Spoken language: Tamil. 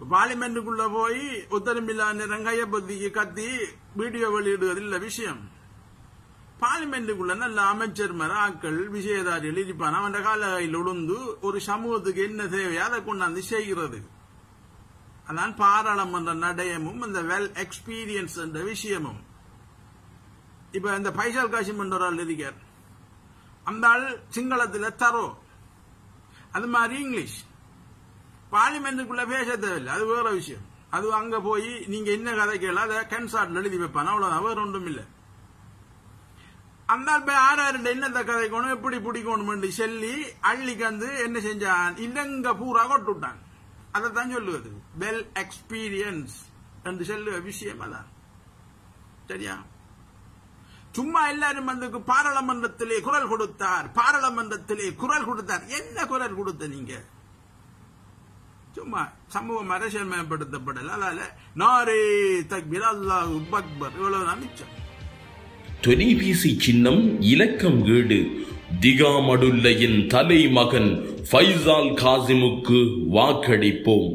பார்லிமெண்ட்டுக்குள்ள போய் உத்தரமில்லா நேரம் கத்தி வீடியோ வெளியிடுவது இல்ல விஷயம். பார்லிமெண்ட்டுக்குள்ள நல்ல அமைச்சர் ஆக்கள் விஜயதாரிகள் இருப்பான். அவன் காலகையில் உளுந்து ஒரு சமூகத்துக்கு என்ன தேவையோ அதை கொண்டாந்து செய்கிறது. அதான் பாராளுமன்ற நடையமும் இந்த வெல் எக்ஸ்பீரியன்ஸ் என்ற விஷயமும். இப்ப இந்த பைசல் காசிம் என்ற ஒரு ஆள் இருக்கார். அந்த ஆள் சிங்களத்தில் தரோ. அது மாதிரி இங்கிலீஷ். பார்லிமெண்ட்டுக்குள்ள பேச தேவையில்லை. அது வேற விஷயம். அது அங்க போய் நீங்க என்ன கதை கேள் அதை கன்சார்ட்ல எழுதி வைப்பான்? அவ்வளவுதான். வேற ஒன்றும் இல்லை. அந்த ஆள் போய் ஆறாயிரம் என்னத்தை கதைக்கணும்? எப்படி பிடிக்கணும் சொல்லி அள்ளிக்கு வந்து என்ன செஞ்சான்? இல்லங்க பூரா கொட்டு விட்டான் அதைத்தான் சொல்லுவது. வெல் எக்ஸ்பீரியன்ஸ் என்று சொல்லுவ விஷயம் அதான். சரியா? சும்மா எல்லாரும் வந்து பாராளுமன்றத்திலே குரல் கொடுத்தார். பாராளுமன்றத்திலே குரல் கொடுத்தார். என்ன குரல் கொடுத்த நீங்க? சும்மா சமூகம் அரசியல் மேம்படுத்தப்படல. அதால நாரே தக்பீர் அல்லாஹ் அக்பர் இவ்வளவுதான் மிச்சம். தொலைபேசி சின்னம் இலக்கம் வீடு திகாமடுல்லையின் தலைமகன் ஃபைசால் காசிமுக்கு வாக்களிப்போம்.